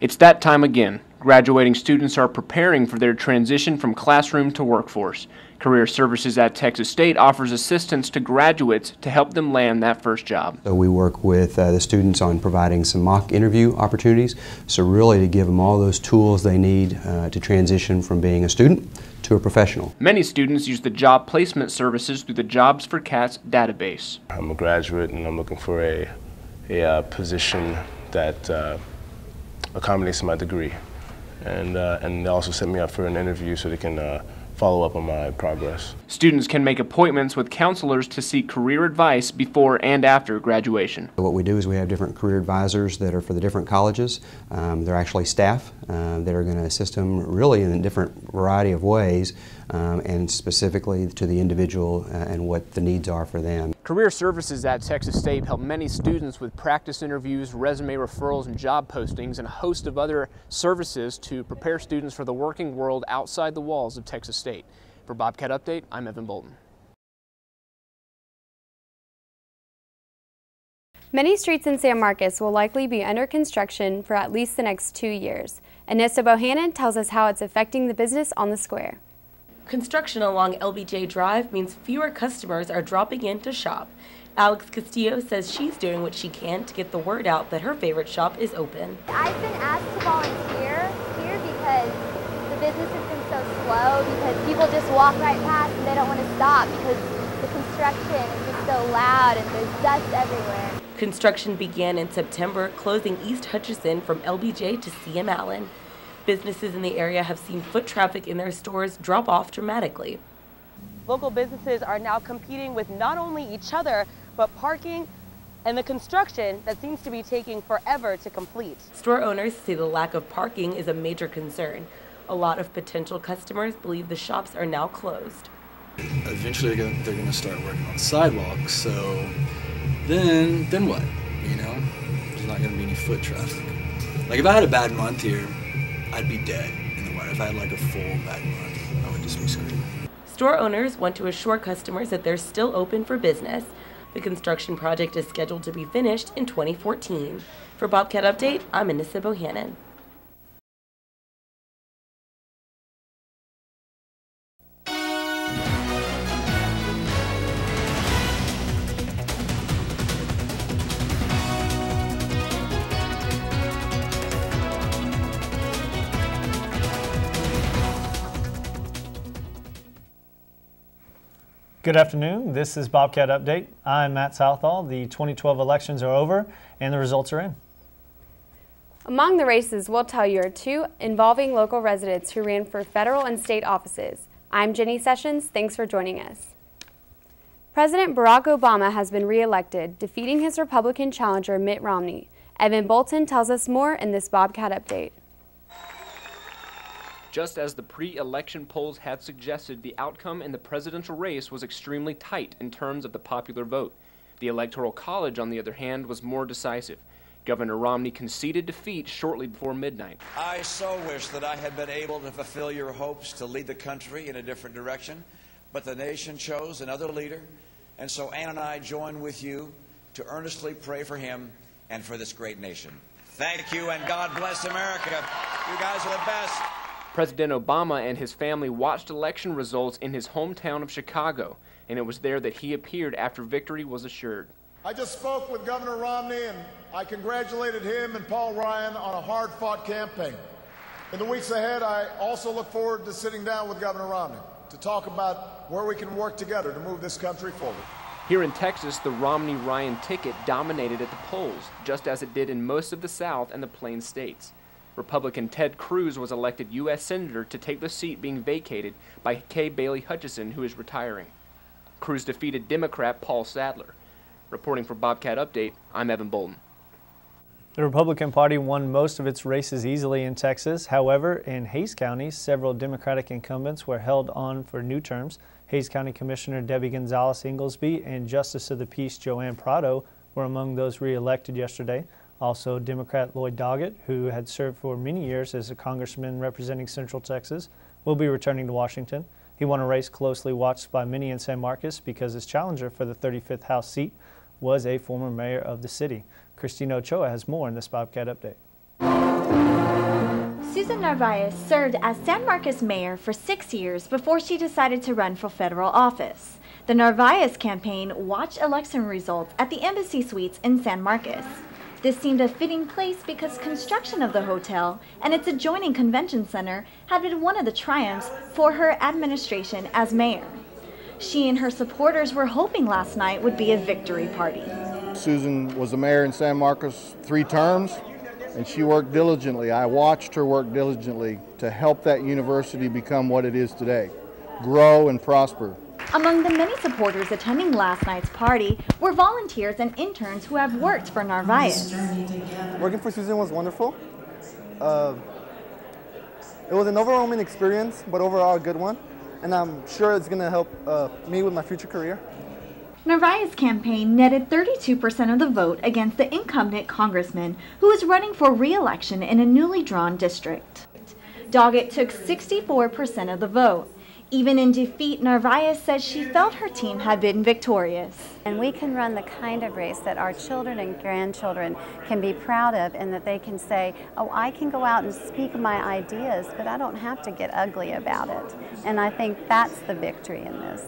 It's that time again. Graduating students are preparing for their transition from classroom to workforce. Career Services at Texas State offers assistance to graduates to help them land that first job. So we work with uh, the students on providing some mock interview opportunities, so really to give them all those tools they need uh, to transition from being a student to a professional. Many students use the job placement services through the Jobs for Cats database. I'm a graduate and I'm looking for a, a uh, position that uh, accommodates my degree. And, uh, and they also set me up for an interview so they can uh, follow up on my progress. Students can make appointments with counselors to seek career advice before and after graduation. What we do is we have different career advisors that are for the different colleges. Um, they're actually staff uh, that are going to assist them really in a different variety of ways um, and specifically to the individual uh, and what the needs are for them. Career Services at Texas State help many students with practice interviews, resume referrals, and job postings, and a host of other services to prepare students for the working world outside the walls of Texas State. For Bobcat Update, I'm Evan Bolton. Many streets in San Marcos will likely be under construction for at least the next two years. Anissa Bohannon tells us how it's affecting the business on the square. Construction along LBJ Drive means fewer customers are dropping in to shop. Alex Castillo says she's doing what she can to get the word out that her favorite shop is open. I've been asked to volunteer here because the business has been so slow because people just walk right past and they don't want to stop because the construction is just so loud and there's dust everywhere. Construction began in September, closing East Hutchison from LBJ to CM Allen. Businesses in the area have seen foot traffic in their stores drop off dramatically. Local businesses are now competing with not only each other, but parking and the construction that seems to be taking forever to complete. Store owners say the lack of parking is a major concern. A lot of potential customers believe the shops are now closed. Eventually they're going to start working on sidewalks, so then then what? You know, there's not going to be any foot traffic. Like if I had a bad month here, I'd be dead in the water. If I had like a full bad month, I would just be screwed. Store owners want to assure customers that they're still open for business. The construction project is scheduled to be finished in 2014. For Bobcat Update, I'm Anissa Bohannon. Good afternoon. This is Bobcat Update. I'm Matt Southall. The 2012 elections are over and the results are in. Among the races we'll tell you are two involving local residents who ran for federal and state offices. I'm Jenny Sessions. Thanks for joining us. President Barack Obama has been reelected, defeating his Republican challenger Mitt Romney. Evan Bolton tells us more in this Bobcat Update. Just as the pre-election polls had suggested, the outcome in the presidential race was extremely tight in terms of the popular vote. The Electoral College, on the other hand, was more decisive. Governor Romney conceded defeat shortly before midnight. I so wish that I had been able to fulfill your hopes to lead the country in a different direction, but the nation chose another leader, and so Ann and I join with you to earnestly pray for him and for this great nation. Thank you, and God bless America. You guys are the best. President Obama and his family watched election results in his hometown of Chicago, and it was there that he appeared after victory was assured. I just spoke with Governor Romney, and I congratulated him and Paul Ryan on a hard fought campaign. In the weeks ahead, I also look forward to sitting down with Governor Romney to talk about where we can work together to move this country forward. Here in Texas, the Romney Ryan ticket dominated at the polls, just as it did in most of the South and the Plain States. Republican Ted Cruz was elected U.S. Senator to take the seat being vacated by Kay Bailey Hutchison, who is retiring. Cruz defeated Democrat Paul Sadler. Reporting for Bobcat Update, I'm Evan Bolton. The Republican Party won most of its races easily in Texas. However, in Hays County, several Democratic incumbents were held on for new terms. Hays County Commissioner Debbie Gonzales Ingalsbe and Justice of the Peace Joanne Prado were among those reelected yesterday. Also, Democrat Lloyd Doggett, who had served for many years as a congressman representing Central Texas, will be returning to Washington. He won a race closely watched by many in San Marcos because his challenger for the 35th House seat was a former mayor of the city. Christina Ochoa has more in this Bobcat update. Susan Narvaiz served as San Marcos mayor for six years before she decided to run for federal office. The Narvaiz campaign watched election results at the Embassy Suites in San Marcos. This seemed a fitting place because construction of the hotel and its adjoining convention center had been one of the triumphs for her administration as mayor. She and her supporters were hoping last night would be a victory party. Susan was the mayor in San Marcos three terms, and she worked diligently. I watched her work diligently to help that university become what it is today, grow and prosper. Among the many supporters attending last night's party were volunteers and interns who have worked for Narvaiz. Working for Susan was wonderful. Uh, it was an overwhelming experience, but overall a good one. And I'm sure it's going to help uh, me with my future career. Narvaiz's campaign netted 32% of the vote against the incumbent congressman who is running for re-election in a newly drawn district. Doggett took 64% of the vote. Even in defeat, Narvaiz says she felt her team had been victorious. And we can run the kind of race that our children and grandchildren can be proud of and that they can say, oh, I can go out and speak my ideas, but I don't have to get ugly about it. And I think that's the victory in this.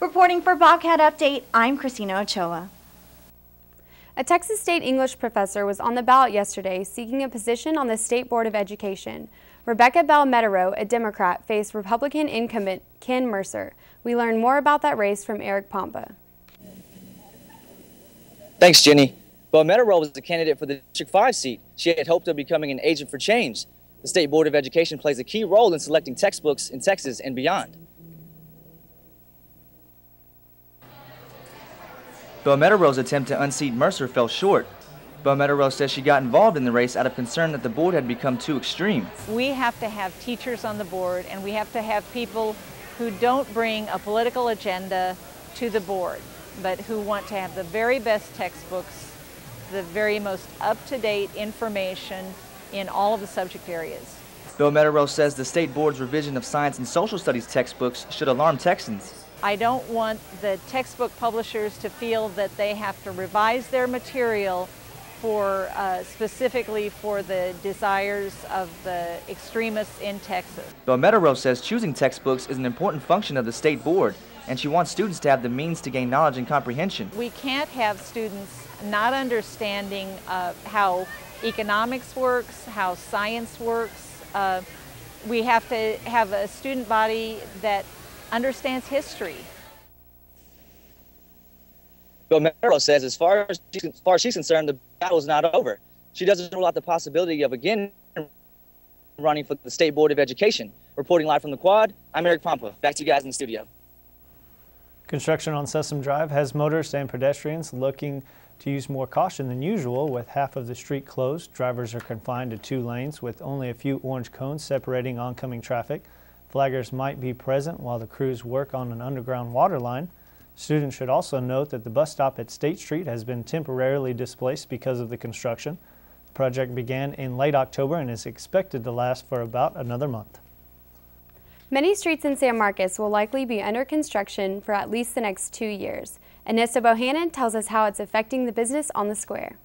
Reporting for Bobcat Update, I'm Christina Ochoa. A Texas State English professor was on the ballot yesterday seeking a position on the State Board of Education. Rebecca Bell-Metereau, a Democrat, faced Republican incumbent Ken Mercer. We learn more about that race from Eric Pompa. Thanks, Jenny. Bell-Metereau was the candidate for the District 5 seat. She had hoped of becoming an agent for change. The State Board of Education plays a key role in selecting textbooks in Texas and beyond. Bell Meadows' attempt to unseat Mercer fell short. Bell Meadows says she got involved in the race out of concern that the board had become too extreme. We have to have teachers on the board and we have to have people who don't bring a political agenda to the board, but who want to have the very best textbooks, the very most up-to-date information in all of the subject areas. Bill Meadows says the state board's revision of science and social studies textbooks should alarm Texans. I don't want the textbook publishers to feel that they have to revise their material for uh, specifically for the desires of the extremists in Texas. Meadows says choosing textbooks is an important function of the state board, and she wants students to have the means to gain knowledge and comprehension. We can't have students not understanding uh, how economics works, how science works. Uh, we have to have a student body that understands history. Merrill says as far as, as far as she's concerned, the battle is not over. She doesn't rule out the possibility of again running for the State Board of Education. Reporting live from the quad, I'm Eric Pompa. Back to you guys in the studio. Construction on Sessom Drive has motorists and pedestrians looking to use more caution than usual with half of the street closed. Drivers are confined to two lanes with only a few orange cones separating oncoming traffic. Flaggers might be present while the crews work on an underground water line. Students should also note that the bus stop at State Street has been temporarily displaced because of the construction. The project began in late October and is expected to last for about another month. Many streets in San Marcos will likely be under construction for at least the next two years. Anissa Bohannon tells us how it's affecting the business on the square.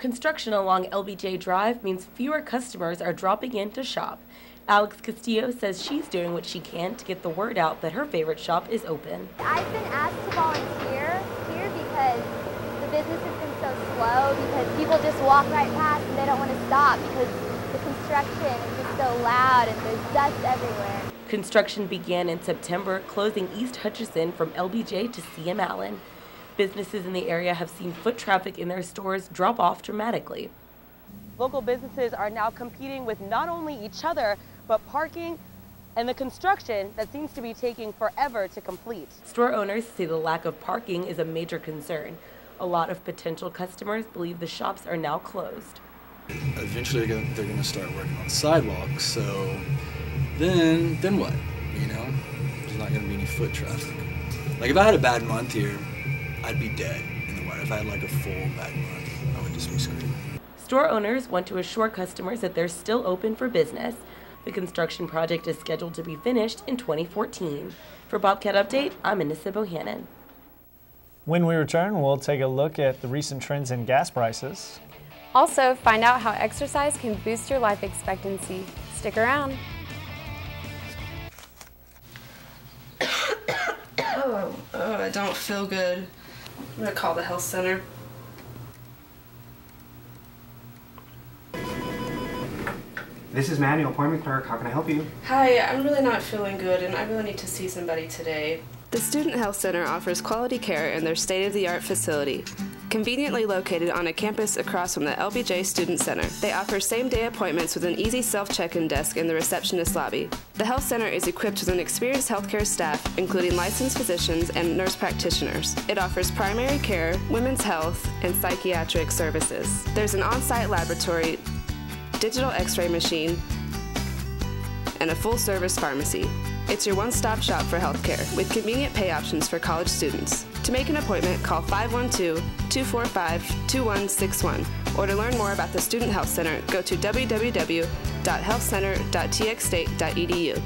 Construction along LBJ Drive means fewer customers are dropping in to shop. Alex Castillo says she's doing what she can to get the word out that her favorite shop is open. I've been asked to volunteer here because the business has been so slow because people just walk right past and they don't want to stop because the construction is just so loud and there's dust everywhere. Construction began in September, closing East Hutchison from LBJ to CM Allen. Businesses in the area have seen foot traffic in their stores drop off dramatically. Local businesses are now competing with not only each other, but parking and the construction that seems to be taking forever to complete. Store owners say the lack of parking is a major concern. A lot of potential customers believe the shops are now closed. Eventually they're going to start working on sidewalks, so then then what? You know, there's not going to be any foot traffic. Like if I had a bad month here, I'd be dead in the water. If I had like a full bad month, I would just be screwed. Store owners want to assure customers that they're still open for business. The construction project is scheduled to be finished in 2014. For Bobcat Update, I'm Anissa Bohannon. When we return, we'll take a look at the recent trends in gas prices. Also, find out how exercise can boost your life expectancy. Stick around. oh, oh, I don't feel good. I'm gonna call the health center. This is Manuel, appointment clerk. How can I help you? Hi, I'm really not feeling good and I really need to see somebody today. The Student Health Center offers quality care in their state of the art facility. Conveniently located on a campus across from the LBJ Student Center, they offer same day appointments with an easy self check in desk in the receptionist lobby. The Health Center is equipped with an experienced healthcare staff, including licensed physicians and nurse practitioners. It offers primary care, women's health, and psychiatric services. There's an on site laboratory, digital x ray machine, and a full service pharmacy. It's your one stop shop for healthcare with convenient pay options for college students. To make an appointment, call 512 245 2161 or to learn more about the Student Health Center, go to www.healthcenter.txstate.edu.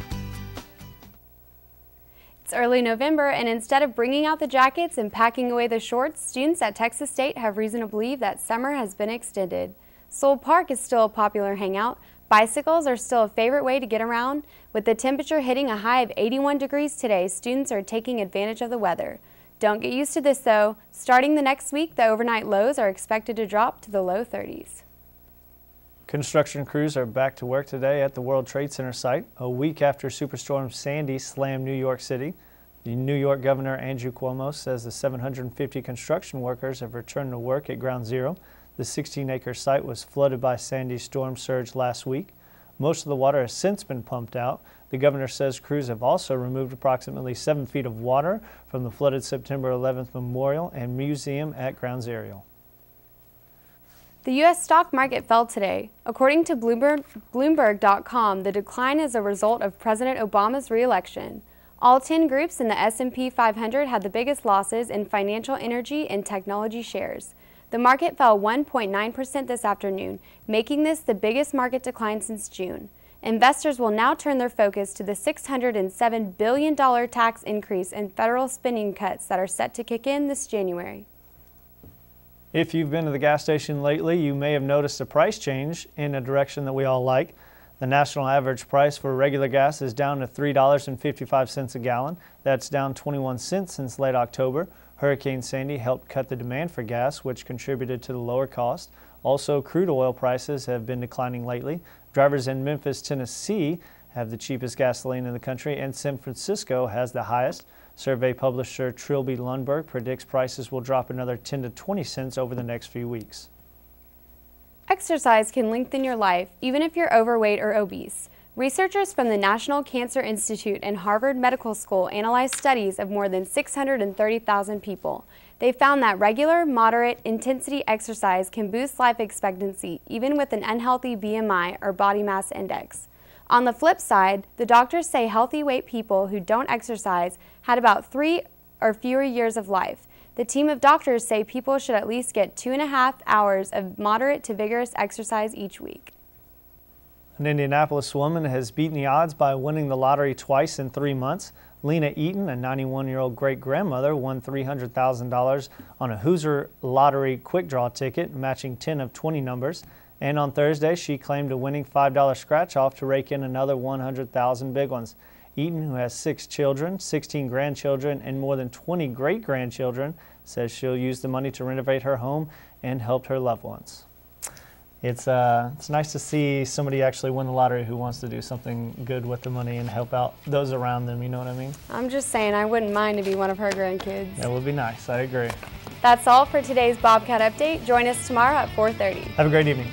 It's early November, and instead of bringing out the jackets and packing away the shorts, students at Texas State have reason to believe that summer has been extended. Sewell Park is still a popular hangout, Bicycles are still a favorite way to get around. With the temperature hitting a high of 81 degrees today, students are taking advantage of the weather. Don't get used to this though. Starting the next week, the overnight lows are expected to drop to the low 30s. Construction crews are back to work today at the World Trade Center site, a week after Superstorm Sandy slammed New York City. The New York Governor Andrew Cuomo says the 750 construction workers have returned to work at Ground Zero. The 16-acre site was flooded by Sandy's storm surge last week. Most of the water has since been pumped out. The governor says crews have also removed approximately seven feet of water from the flooded September 11th Memorial and Museum at Ground Zero. The U.S. stock market fell today. According to Bloomberg, Bloomberg.com, the decline is a result of President Obama's reelection. All 10 groups in the S&P 500 had the biggest losses in financial energy and technology shares. The market fell 1.9% this afternoon, making this the biggest market decline since June. Investors will now turn their focus to the $607 billion tax increase and federal spending cuts that are set to kick in this January. If you've been to the gas station lately, you may have noticed a price change in a direction that we all like. The national average price for regular gas is down to $3.55 a gallon. That's down 21 cents since late October. Hurricane Sandy helped cut the demand for gas, which contributed to the lower cost. Also, crude oil prices have been declining lately. Drivers in Memphis, Tennessee have the cheapest gasoline in the country, and San Francisco has the highest. Survey publisher Trilby Lundberg predicts prices will drop another 10 to 20 cents over the next few weeks. Exercise can lengthen your life, even if you're overweight or obese. Researchers from the National Cancer Institute and Harvard Medical School analyzed studies of more than 630,000 people. They found that regular, moderate intensity exercise can boost life expectancy even with an unhealthy BMI or body mass index. On the flip side, the doctors say healthy weight people who don't exercise had about three or fewer years of life. The team of doctors say people should at least get two and a half hours of moderate to vigorous exercise each week. An Indianapolis woman has beaten the odds by winning the lottery twice in three months. Lena Eaton, a 91-year-old great-grandmother, won $300,000 on a Hoosier Lottery quick draw ticket matching 10 of 20 numbers. And on Thursday, she claimed a winning $5 scratch-off to rake in another 100,000 big ones. Eaton, who has six children, 16 grandchildren, and more than 20 great-grandchildren, says she'll use the money to renovate her home and help her loved ones it's uh, it's nice to see somebody actually win the lottery who wants to do something good with the money and help out those around them. You know what I mean? I'm just saying, I wouldn't mind to be one of her grandkids. That would be nice. I agree. That's all for today's Bobcat update. Join us tomorrow at 4:30. Have a great evening.